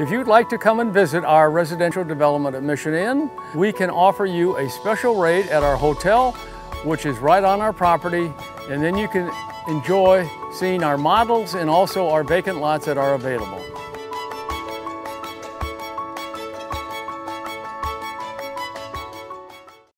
If you'd like to come and visit our residential development at Mission Inn, we can offer you a special rate at our hotel, which is right on our property, and then you can enjoy seeing our models and also our vacant lots that are available.